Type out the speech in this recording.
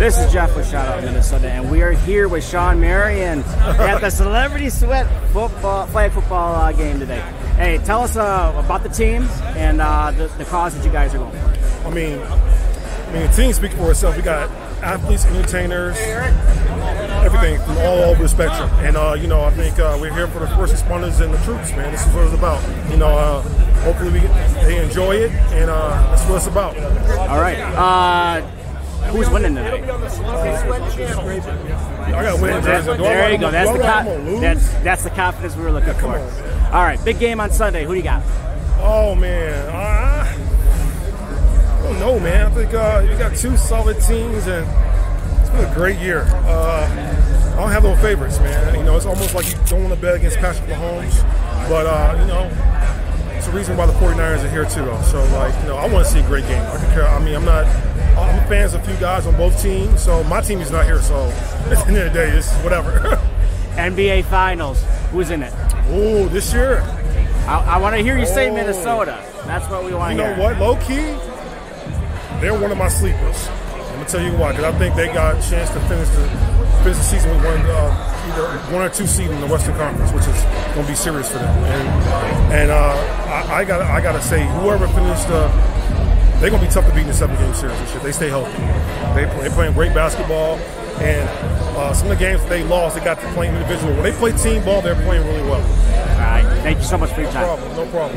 is Jeff with Shout Out Minnesota, and we are here with Shawn Marion at the Celebrity Sweat football flag football uh, game today. Hey, tell us uh, about the team and uh, the, the cause that you guys are going for. I mean, I mean, the team speaks for itself. We got athletes, entertainers, everything from all over the spectrum. And uh, you know, I think uh, we're here for the first responders and the troops, man. This is what it's about. You know, uh, hopefully we get, they enjoy it, and uh, that's what it's about. All right. Who's winning tonight? I got winning jersey. Do I There you go. That's the want con- them to lose? that's that's the confidence we were looking come for. on. All right, big game on Sunday. Who do you got? Oh man, uh, I don't know, man. I think uh, you got two solid teams, and it's been a great year. Uh, I don't have no favorites, man. You know, it's almost like you don't want to bet against Patrick Mahomes, but uh, you know, it's the reason why the 49ers are here too, though. So, like, you know, I want to see a great game. I care. I mean, I'm not. I'm fans of a few guys on both teams, so my team is not here. So, at the end of the day, it's whatever. NBA Finals. Who's in it? Ooh, this year, I, I want to hear you say Oh. Minnesota. That's what we want You know hear. what? Low key, they're one of my sleepers. I'm gonna tell you why, because I think they got a chance to finish the finish the season with one uh, either one or two seed in the Western Conference, which is gonna be serious for them. And and uh, I, I got I gotta say, whoever finished the they're gonna be tough to beat in the seven game series. Year. They stay healthy. They play, they're playing great basketball, and uh, some of the games that they lost, they got to play individual. When they play team ball, they're playing really well. All right. Thank you so much for your No time. problem. No problem.